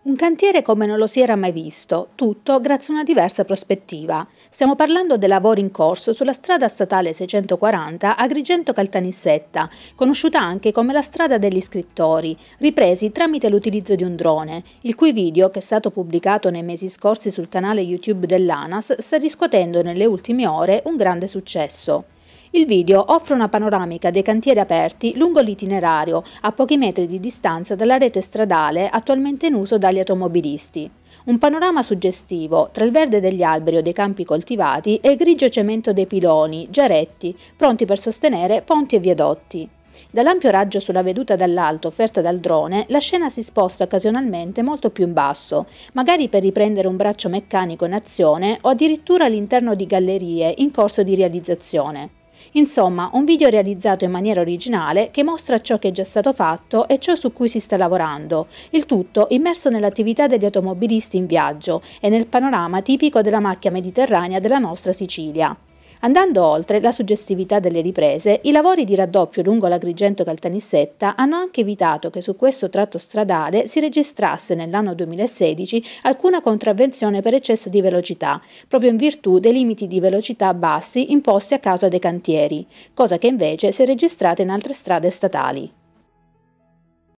Un cantiere come non lo si era mai visto, tutto grazie a una diversa prospettiva. Stiamo parlando dei lavori in corso sulla strada statale 640 Agrigento Caltanissetta, conosciuta anche come la strada degli scrittori, ripresi tramite l'utilizzo di un drone, il cui video, che è stato pubblicato nei mesi scorsi sul canale YouTube dell'ANAS, sta riscuotendo nelle ultime ore un grande successo. Il video offre una panoramica dei cantieri aperti lungo l'itinerario, a pochi metri di distanza dalla rete stradale attualmente in uso dagli automobilisti. Un panorama suggestivo tra il verde degli alberi o dei campi coltivati e il grigio cemento dei piloni, giaretti, pronti per sostenere ponti e viadotti. Dall'ampio raggio sulla veduta dall'alto offerta dal drone, la scena si sposta occasionalmente molto più in basso, magari per riprendere un braccio meccanico in azione o addirittura all'interno di gallerie in corso di realizzazione. Insomma, un video realizzato in maniera originale che mostra ciò che è già stato fatto e ciò su cui si sta lavorando, il tutto immerso nell'attività degli automobilisti in viaggio e nel panorama tipico della macchia mediterranea della nostra Sicilia. Andando oltre la suggestività delle riprese, i lavori di raddoppio lungo l'Agrigento Caltanissetta hanno anche evitato che su questo tratto stradale si registrasse nell'anno 2016 alcuna contravvenzione per eccesso di velocità, proprio in virtù dei limiti di velocità bassi imposti a causa dei cantieri, cosa che invece si è registrata in altre strade statali.